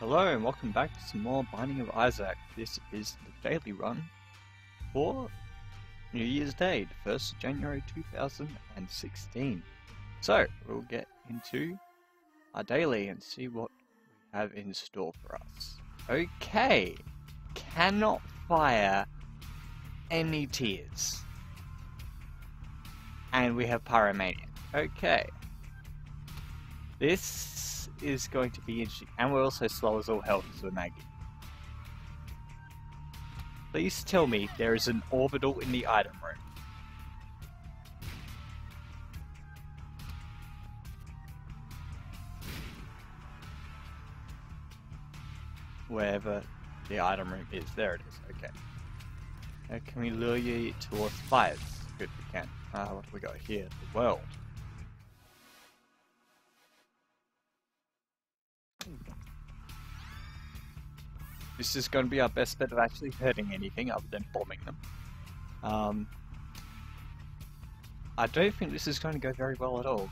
Hello and welcome back to some more Binding of Isaac. This is the daily run for New Year's Day, the 1st of January 2016. So, we'll get into our daily and see what we have in store for us. Okay, cannot fire any tears. And we have Pyromania. Okay. This is going to be interesting. And we're also slow as all hell because we're Maggie. Please tell me there is an orbital in the item room. Wherever the item room is. There it is. Okay. Can we lure you towards fires? Good, we can. Uh, what do we got here? The world. This is going to be our best bet of actually hurting anything other than bombing them. Um, I don't think this is going to go very well at all.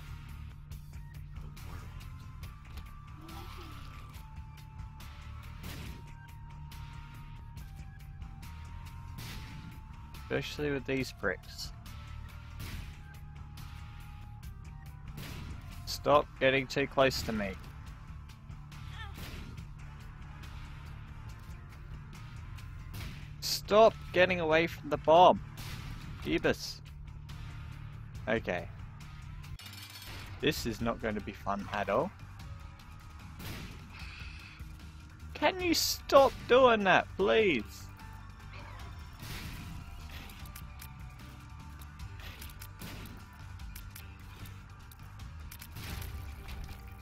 Especially with these bricks. Stop getting too close to me. Stop getting away from the bomb. Phoebus. Okay. This is not going to be fun at all. Can you stop doing that, please?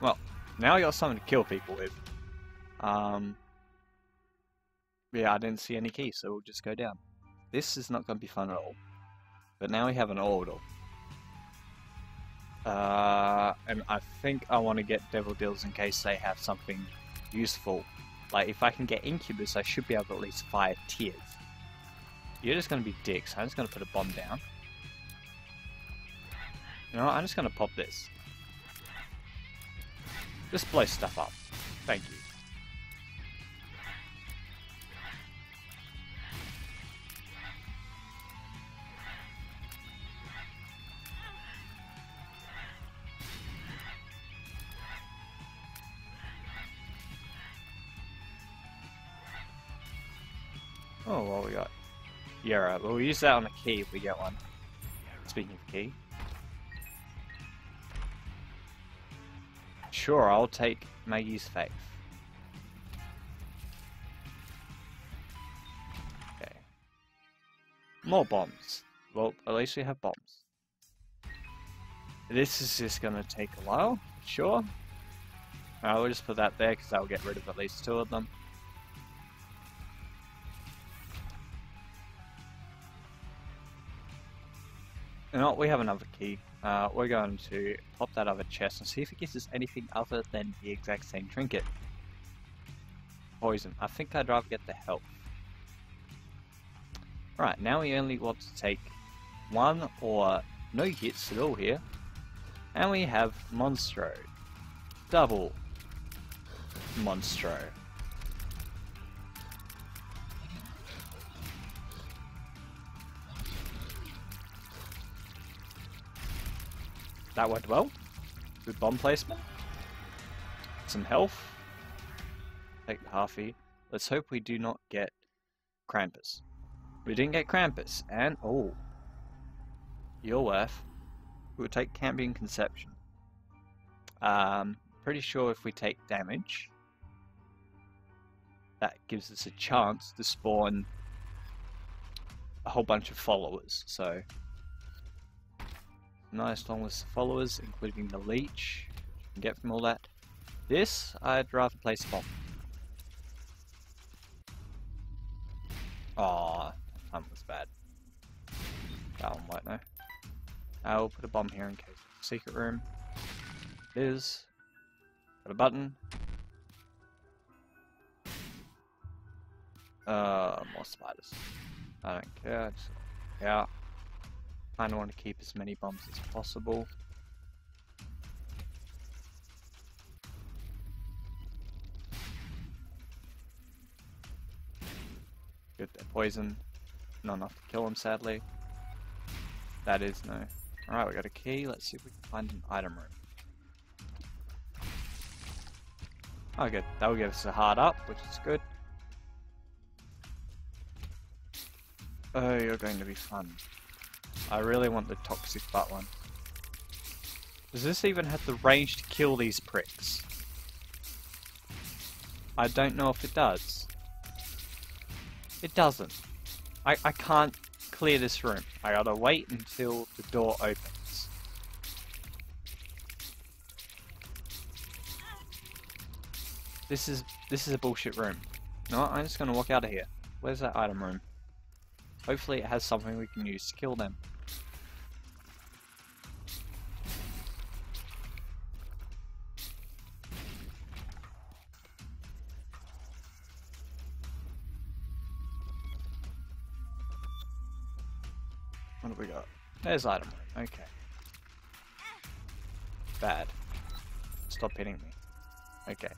Well, now you got something to kill people with. Um, yeah, I didn't see any keys, so we'll just go down. This is not going to be fun at all. But now we have an order. Uh, and I think I want to get Devil Deals in case they have something useful. Like, if I can get Incubus, I should be able to at least fire tears. You're just going to be dicks. I'm just going to put a bomb down. You know what? I'm just going to pop this. Just blow stuff up. Thank you. Right. Well, we'll use that on the key if we get one. Speaking of key. Sure, I'll take Maggy's faith. Okay. More bombs. Well, at least we have bombs. This is just gonna take a while, sure. I'll just put that there because that'll get rid of at least two of them. You know what, we have another key. Uh, we're going to pop that other chest and see if it gives us anything other than the exact same trinket. Poison. I think I'd rather get the health. Right, now we only want to take one or no hits at all here. And we have Monstro. Double Monstro. That went well. Good bomb placement. Some health. Take the halfie. Let's hope we do not get Krampus. We didn't get Krampus, and oh, you're worth. We'll take Cambion Conception. Um, pretty sure if we take damage, that gives us a chance to spawn a whole bunch of followers. So nice long list of followers, including the leech. You can get from all that. This, I'd rather place a bomb. Aw, that was bad. That one might know. I'll put a bomb here in case. Secret room. It is. Got a button. Uh, more spiders. I don't care. Yeah. Kind of want to keep as many bombs as possible. Good, they're. Not enough to kill them, sadly. That is no. Alright, we got a key. Let's see if we can find an item room. Oh good, that will give us a hard up, which is good. Oh, you're going to be fun. I really want the toxic butt one. Does this even have the range to kill these pricks? I don't know if it does. It doesn't. I, I can't clear this room. I gotta wait until the door opens. This is this is a bullshit room. No, I'm just gonna walk out of here. Where's that item room? Hopefully it has something we can use to kill them. There's item. Okay. Bad. Stop hitting me. Okay.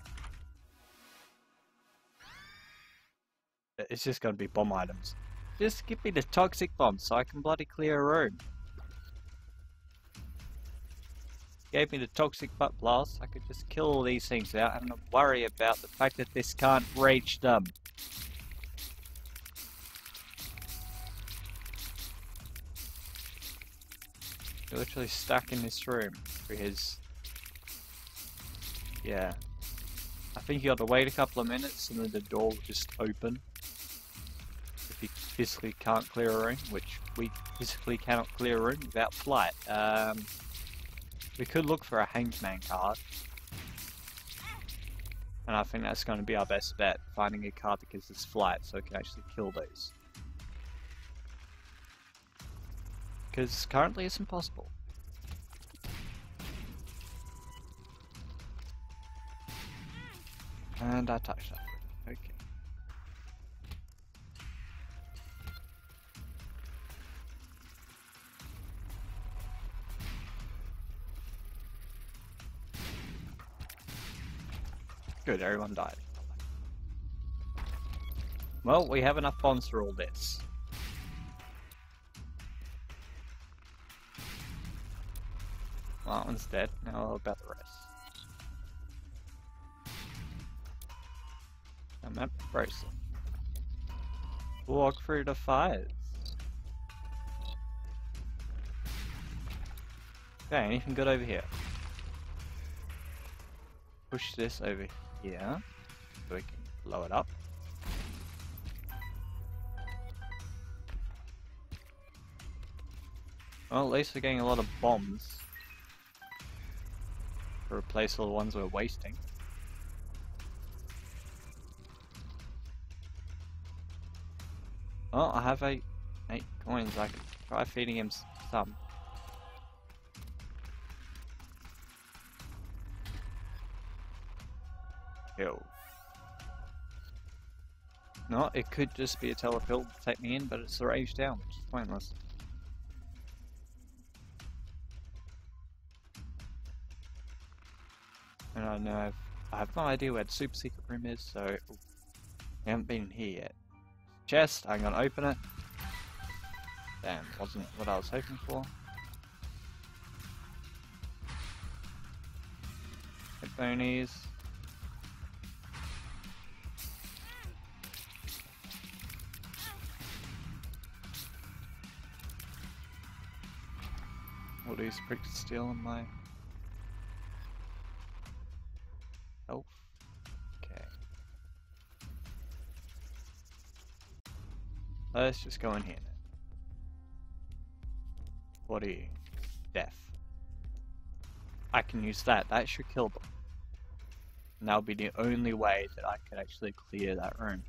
It's just gonna be bomb items. Just give me the toxic bomb so I can bloody clear a room. Gave me the toxic butt blast, I could just kill all these things out and not worry about the fact that this can't reach them. You're literally stuck in this room because yeah. I think you got to wait a couple of minutes and then the door will just open if you physically can't clear a room, which we physically cannot clear a room without flight. Um, we could look for a hanged man card. And I think that's going to be our best bet, finding a card that gives us flight so we can actually kill those. Because currently it's impossible. And I touched that. Okay. Good, everyone died. Well, we have enough bombs for all this. One's dead. Now about the rest. A map bracelet. Walk through the fires. Okay, anything good over here? Push this over here so we can blow it up. Well, at least we're getting a lot of bombs replace all the ones we're wasting. Well, I have eight, eight coins. I can try feeding him some. No, it could just be a telepill to take me in, but it's the rage down, which is pointless. And I know I've, I have no idea where the super secret room is, so we haven't been here yet. Chest, I'm gonna open it. Damn, wasn't what I was hoping for. Headphonies. All these pricks stealing my Let's just go in here. What are you? Death. I can use that. That should kill them. And that would be the only way that I could actually clear that room.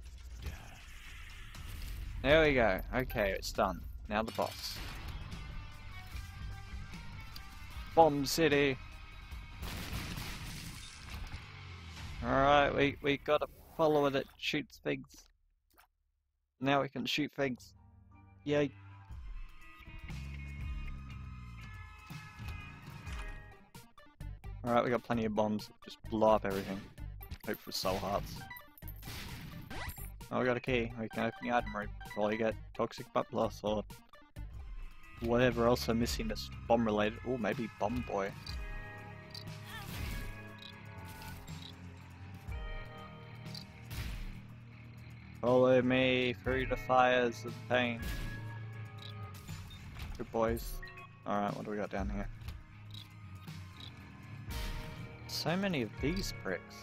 There we go. Okay, it's done. Now the boss. Bomb City. Alright, we, we got a follower that shoots things. Now we can shoot things. Yay. Alright, we got plenty of bombs. Just blow up everything. Hope for soul hearts. Oh, we got a key. We can open the item room. While you get Toxic Butt Plus or whatever else I'm missing that's bomb related. Oh, maybe Bomb Boy. Follow me through the fires of pain. Good boys. Alright, what do we got down here? So many of these pricks.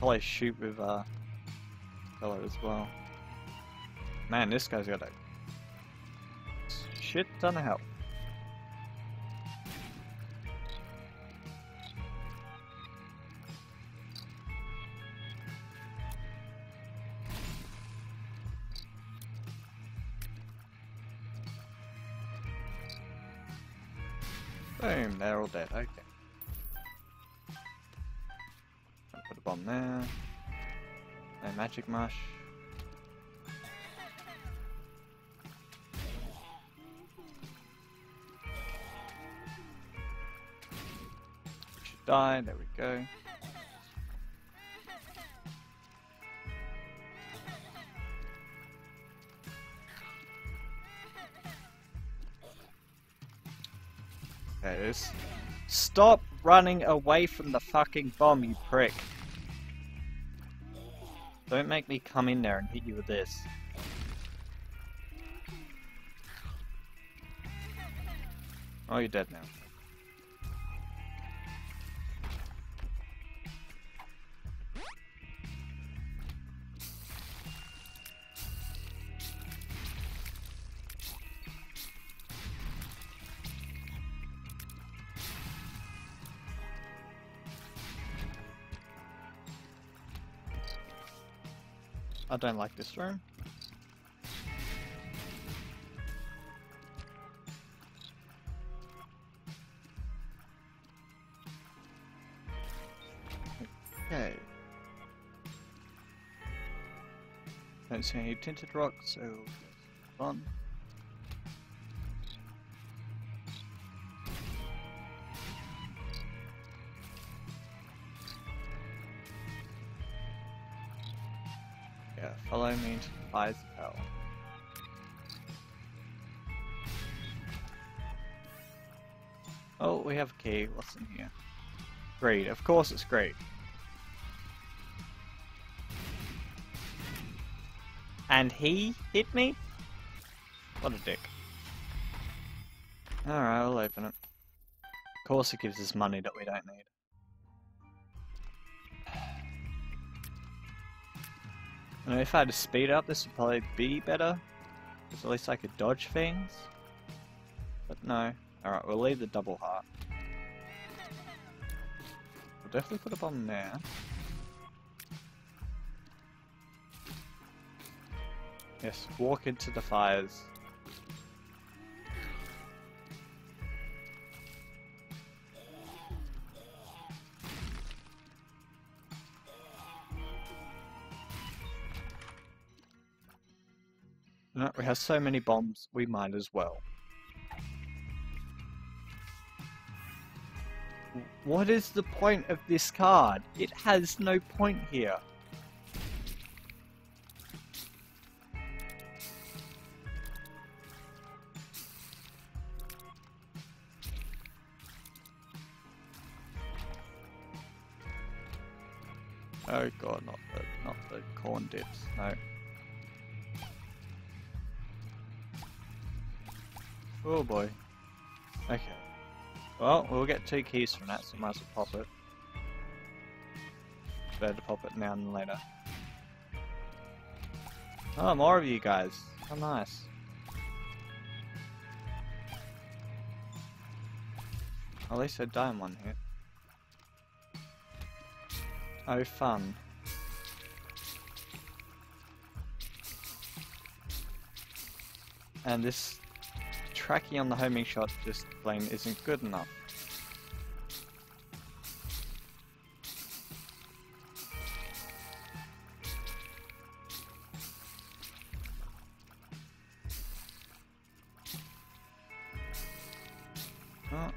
Probably shoot with uh color as well. Man, this guy's got a shit ton of help. Okay. Put a bomb there. No magic mush. Should die, there we go. Okay, this. Stop running away from the fucking bomb, you prick. Don't make me come in there and hit you with this. Oh, you're dead now. I don't like this room. Okay. Don't see any tinted rocks, so on. Yeah, follow me into the fires hell. Oh, we have a key. What's in here? Great. Of course it's great. And he hit me? What a dick. Alright, I'll open it. Of course it gives us money that we don't need. And if I had to speed up, this would probably be better. At least I could dodge things. But no. Alright, we'll leave the double heart. We'll definitely put a bomb there. Yes, walk into the fires. No, we have so many bombs, we might as well. What is the point of this card? It has no point here. Oh god, not the not the corn dips, no. Oh boy. Okay. Well, we'll get two keys from that, so might as well pop it. Better to pop it now than later. Oh, more of you guys. How nice. At least die in one hit. Oh, fun. And this tracking on the homing shot just plain isn't good enough.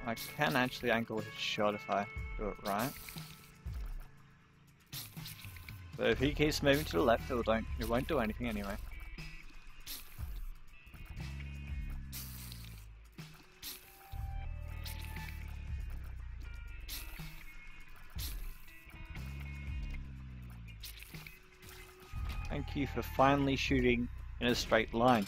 I can actually angle his shot if I do it right. But if he keeps moving to the left, it, don't, it won't do anything anyway. For finally shooting in a straight line.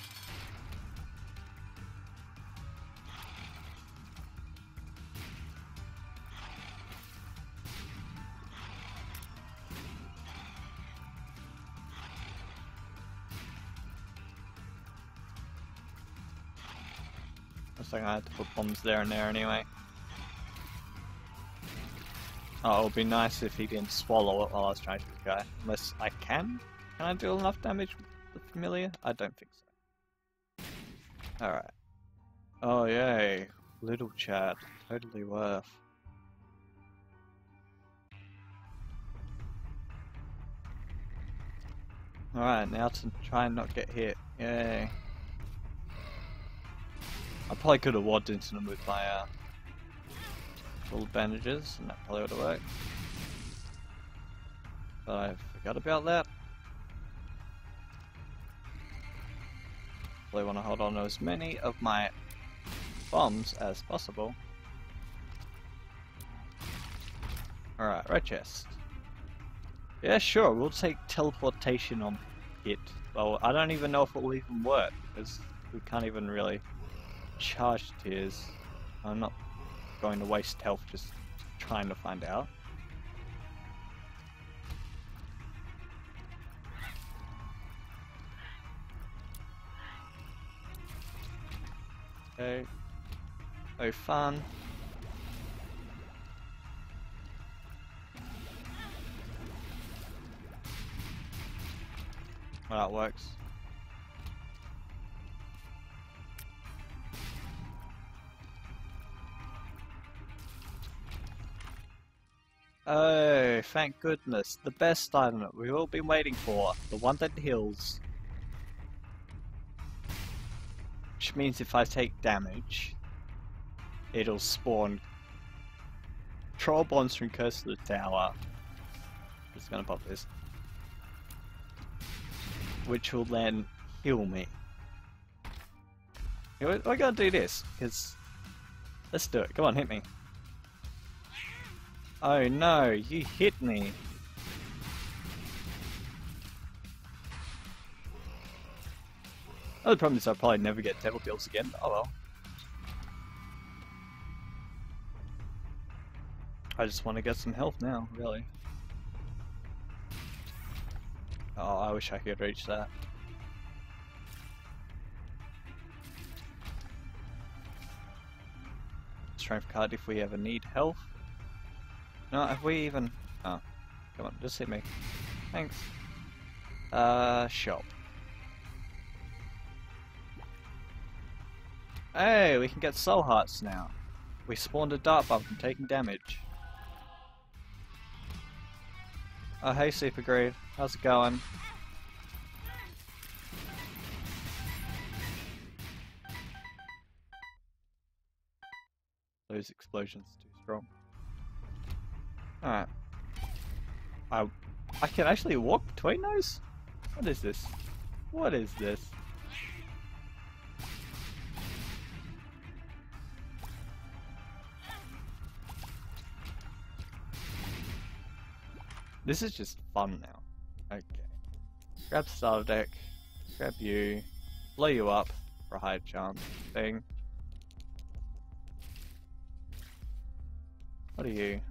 Looks like I had to put bombs there and there anyway. Oh, it would be nice if he didn't swallow it while I was trying to guy. Unless I can? Can I do enough damage with the familiar? I don't think so. Alright. Oh yay. Little Chad. Totally worth. Alright, now to try and not get hit. Yay. I probably could have wadded into them with my uh, full bandages, and that probably would have worked. But I forgot about that. Probably want to hold on to as many of my bombs as possible. Alright, red chest. Yeah, sure, we'll take teleportation on hit. Well, I don't even know if it will even work, because we can't even really charge tears. I'm not going to waste health just trying to find out. Okay. Oh, fun. Well, that works. Oh, thank goodness. The best item that we've all been waiting for. The one that heals. Which means if I take damage, it'll spawn Troll Monster from Curse of the Tower. Just gonna pop this. Which will then heal me. I gotta do this, because... Let's do it. Come on, hit me. Oh no, you hit me. The problem is I'll probably never get devil deals again. Oh well. I just want to get some health now, really. Oh, I wish I could reach that. Strength card if we ever need health. No, have we even... Oh, come on, just hit me. Thanks. Uh, shop. Hey, we can get soul hearts now. We spawned a dart bomb from taking damage. Oh, hey Super Greed. How's it going? Those explosions too strong. Alright. I, I can actually walk between those? What is this? What is this? This is just fun now. Okay. Grab Star deck, grab you, blow you up for a high chance thing. What are you?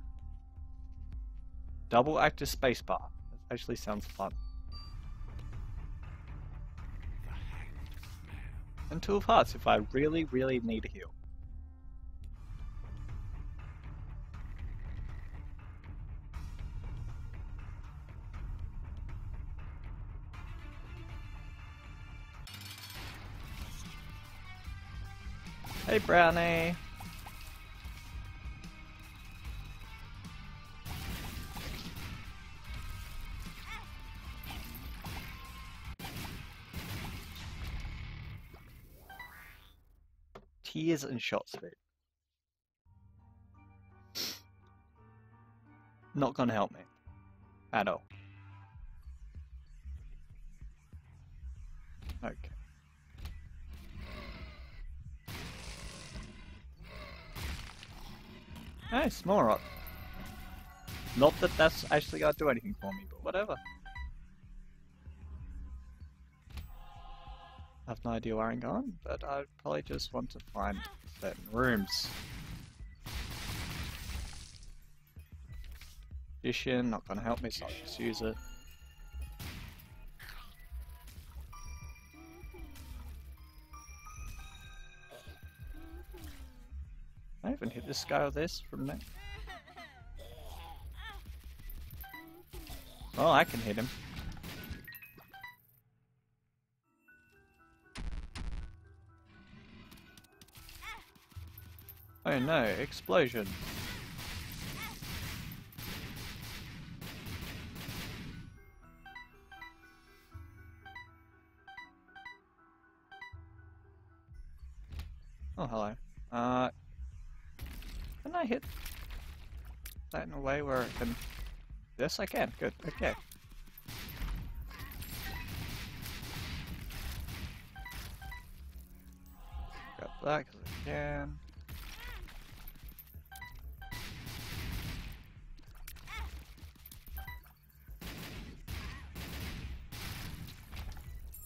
Double active spacebar. That actually sounds fun. And two of hearts if I really, really need a heal. Hey, Brownie. Tears and shots of it. Not gonna help me. At all. Hey, small rock. Not that that's actually gonna do anything for me, but whatever. I have no idea where I'm going, but I probably just want to find certain rooms. Addition, not gonna help me, so I'll just use it. This this from there. Oh, I can hit him. Oh no, explosion. Can... Yes, I can. Good. Okay. Grab that because I can.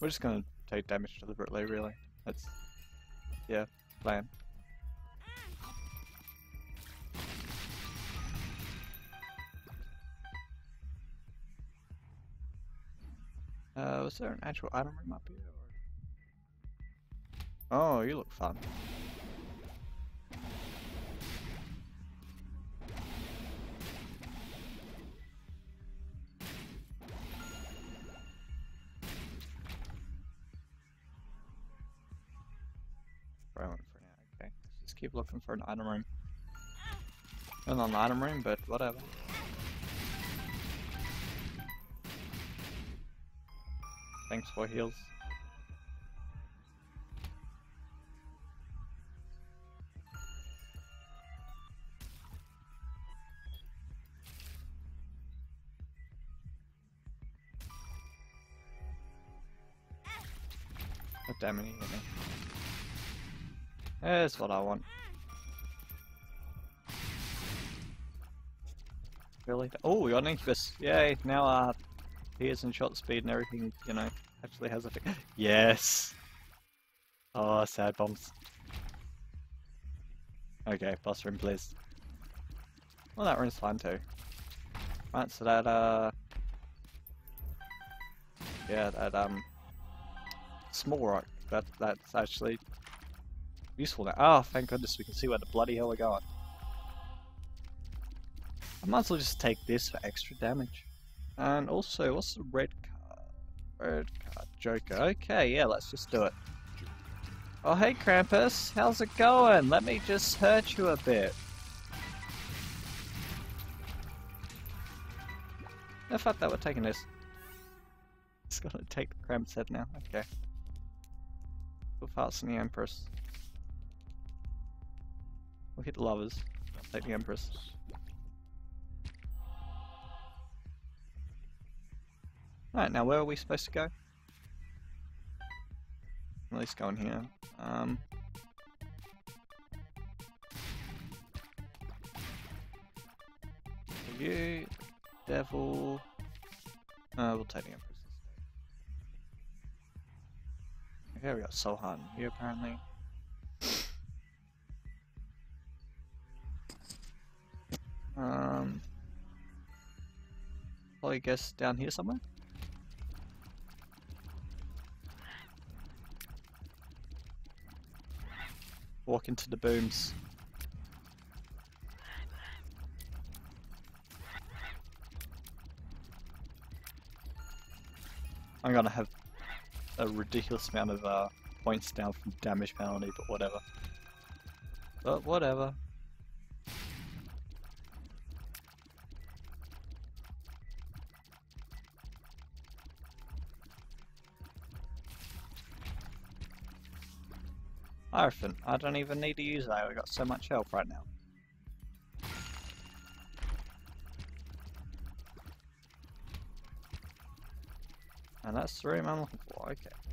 We're just gonna take damage deliberately, really. That's, yeah, plan. Uh, was there an actual item room up here? Oh, you look fun. Silent for now, okay. Just keep looking for an item room. Not an item room, but whatever. Thanks for heals. God damn it, me. That's what I want. Really? Oh, we got incubus! Yay! Now, uh, Here's and shot speed and everything, you know, actually has a thing. Yes! Oh, sad bombs. Okay, boss room please. Well, that room's fine too. Right, so that, uh... Yeah, that, um... Small rock, that, that's actually useful now. Oh, thank goodness we can see where the bloody hell we're going. I might as well just take this for extra damage. And also, what's the red Red card, Joker. Okay, yeah, let's just do it. Oh, hey Krampus, how's it going? Let me just hurt you a bit. I thought that we're taking this. It's gonna take the Krampus head now, okay. we'll Without the Empress. We'll hit the lovers. Take the Empress. Right, now where are we supposed to go? At least go in here. Um, you, devil. Uh, we'll take the Empress. Okay, we got Sohan here apparently. Um, probably guess down here somewhere. Walk into the booms. I'm gonna have a ridiculous amount of uh, points down from damage penalty, but whatever. But whatever. I don't even need to use that, we've got so much health right now. And that's the room I'm looking for, okay.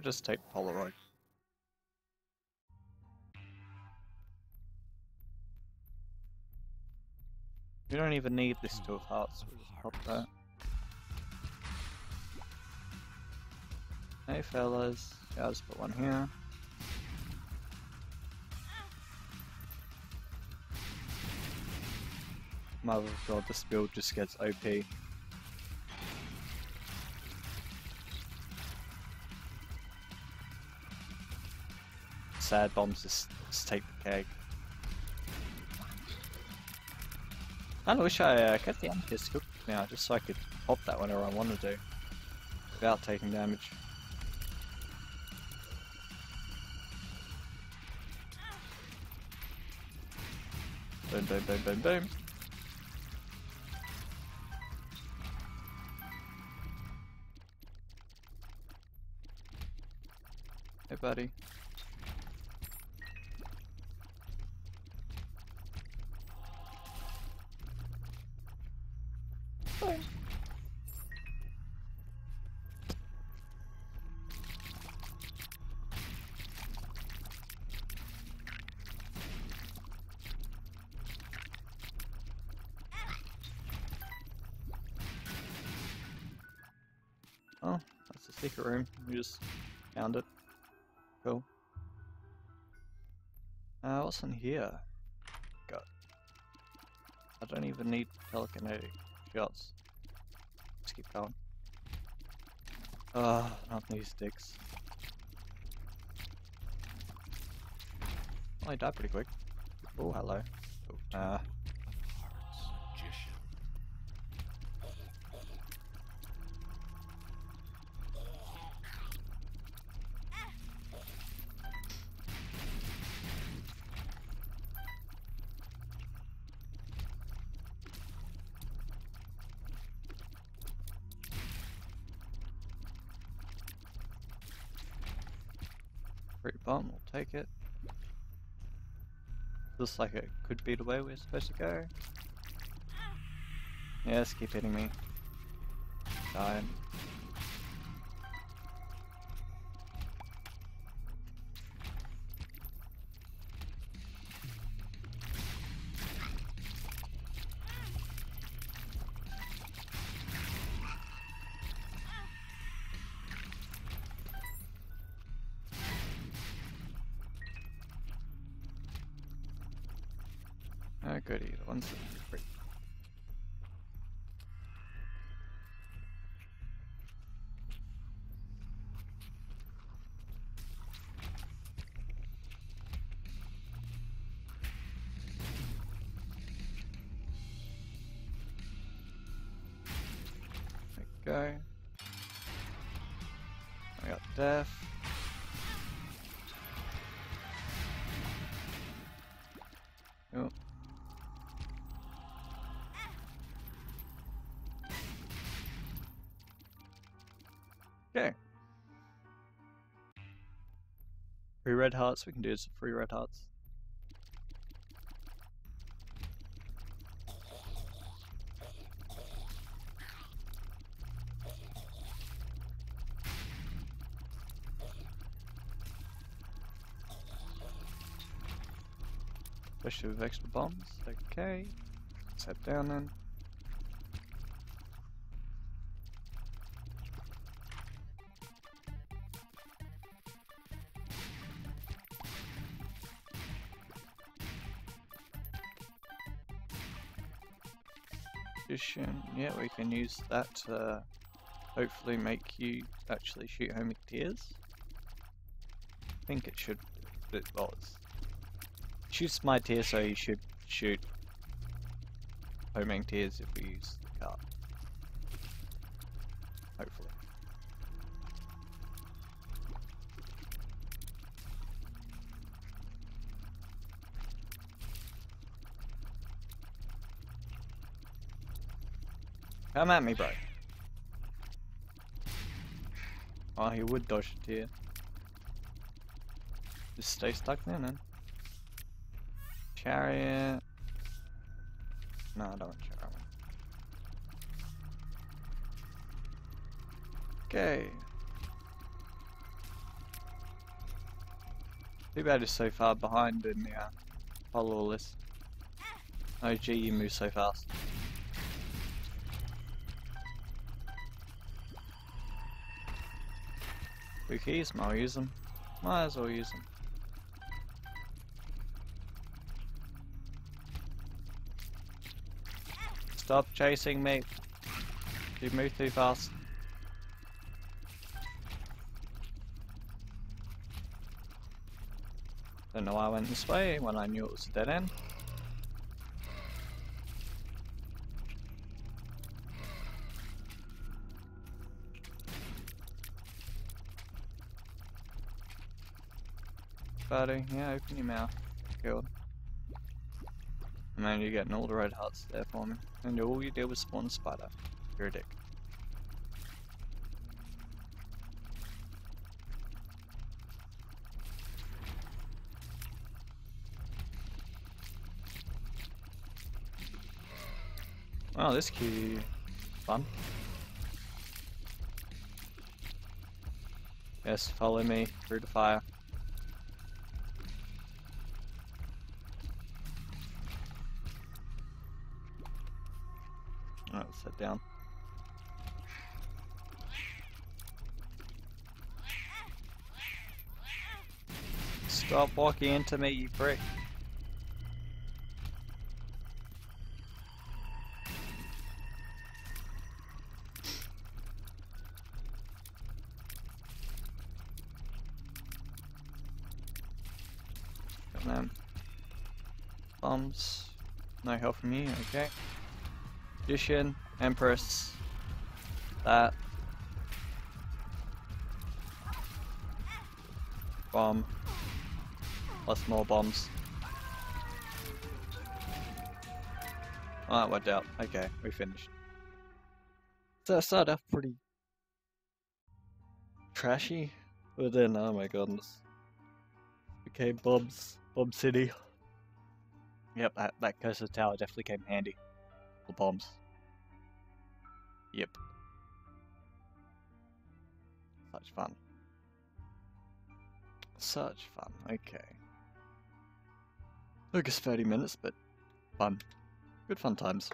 Just take Polaroid. We don't even need this two of hearts, we'll just pop that. Hey fellas, yeah, I'll just put one here. Mother of God, this build just gets OP. Sad bombs just, just take the cake. I wish I uh, kept the Amethyst cooked now, just so I could pop that whenever I wanted to, without taking damage. Boom, boom, boom, boom, boom. Hey, buddy. Just found it. Cool. Uh, what's in here? God. I don't even need telekinetic shots. Let's keep going. Ah, not these sticks. Oh, he died pretty quick. Oh, hello. Looks like it could be the way we're supposed to go. Yes, keep hitting me. Dying. Oh goody, the one's red hearts, we can do some free red hearts. Especially with extra bombs. Okay. Let's head down then. We can use that to hopefully make you actually shoot homing tears. I think it should, it was. Shoots my tear, so you should shoot homing tears if we use the card. Hopefully. Come at me, bro. Oh, he would dodge it here. Just stay stuck there, man. Chariot. No, I don't want chariot. Okay. Too bad it's so far behind in the uh, follower list. Oh gee, you move so fast. Blue keys, might use them. Might as well use them. Stop chasing me. You move too fast. Don't know why I went this way when I knew it was a dead end. Buddy, yeah, open your mouth. Good. Man, you're getting all the red hearts there for me. And all you did was spawn a spider. You're a dick. Wow, this key fun. Yes, follow me through the fire. Walking into me, you prick. Got Bombs. No help from me, okay. Magician, Empress, that. Bomb. Plus more bombs. Oh, that worked out. Okay, we finished. So I started off pretty trashy, but then, oh my goodness. Became Bob's, Bob City. Yep, that, that Curse of the Tower definitely came handy. The bombs. Yep. Such fun. Such fun, okay. Took us 30 minutes, but fun. Good fun times.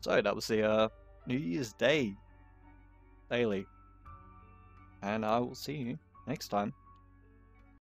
So that was the uh, New Year's Day daily. And I will see you next time.